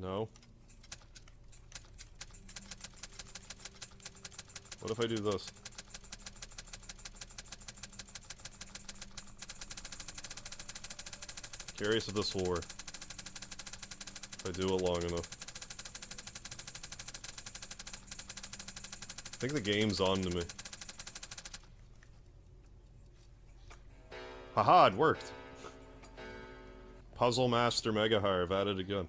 No. What if I do this? Curious if this will work. If I do it long enough. I think the game's on to me. Haha, it worked! Puzzle Master Mega Harv at it again.